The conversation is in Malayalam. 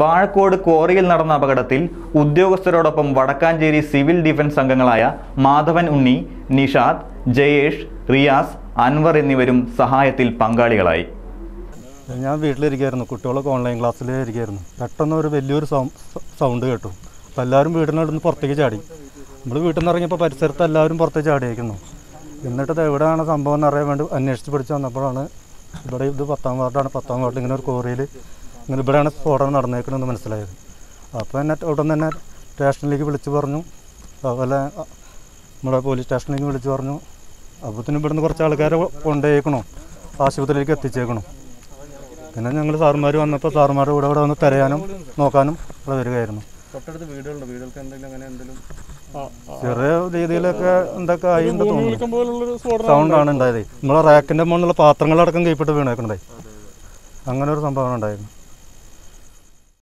വാഴക്കോട് ക്വാറിയിൽ നടന്ന അപകടത്തിൽ ഉദ്യോഗസ്ഥരോടൊപ്പം വടക്കാഞ്ചേരി സിവിൽ ഡിഫൻസ് അംഗങ്ങളായ മാധവൻ ഉണ്ണി നിഷാദ് ജയേഷ് റിയാസ് അൻവർ എന്നിവരും സഹായത്തിൽ പങ്കാളികളായി. ഞാൻ വീട്ടിലിരിക്കുകയായിരുന്നു കുട്ടികളൊക്കെ ഓൺലൈൻ ക്ലാസ്സിലിരിക്കുകയായിരുന്നു പെട്ടെന്ന് ഒരു വലിയൊരു സൗണ്ട് കേട്ടു. അപ്പോൾ എല്ലാവരും വീടിനടുന്ന് പുറത്തേക്ക് ചാടി. നമ്മൾ വീട്ടിൽ നിന്ന് ഇറങ്ങിയപ്പോൾ പരിസരത്ത് എല്ലാവരും പുറത്തേക്ക് ചാടിയേക്കുന്നു. എന്നിട്ട് എവിടെയാണ് സംഭവം എന്ന് അറിയാൻ വേണ്ടി അന്വേഷിച്ച് പിടിച്ച് വന്നപ്പോഴാണ് ഇവിടെ ഇത് പത്താം വാർഡാണ്. പത്താം വാർഡിൽ ഇങ്ങനെ ഒരു കോറിയിൽ ഇങ്ങനെ ഇവിടെയാണ് സ്ഫോടനം നടന്നേക്കണമെന്ന് മനസ്സിലായത്. അപ്പോൾ എന്നെ ഉടൻ തന്നെ സ്റ്റേഷനിലേക്ക് വിളിച്ചു പറഞ്ഞു. അതുപോലെ നമ്മുടെ പോലീസ് സ്റ്റേഷനിലേക്ക് വിളിച്ചു പറഞ്ഞു. അപ്പോഴത്തേനും ഇവിടുന്ന് കുറച്ച് ആൾക്കാരെ കൊണ്ടുപോയേക്കണോ ആശുപത്രിയിലേക്ക് എത്തിച്ചേക്കണം? പിന്നെ ഞങ്ങൾ സാറുമാർ വന്നപ്പോൾ സാറുമാരുടെ കൂടെ ഇവിടെ വന്ന് തിരയാനും നോക്കാനും ഇവിടെ വരികയായിരുന്നു. ചെറിയ രീതിയിലൊക്കെ എന്തൊക്കെ ആയി സൗണ്ടാണ് ഉണ്ടായത്. നമ്മളെ റാക്കിന്റെ മുകളിലുള്ള പാത്രങ്ങളടക്കം കീപ്പിട്ട് വീണേക്കണതായി. അങ്ങനെ ഒരു സംഭവം ഉണ്ടായിരുന്നു.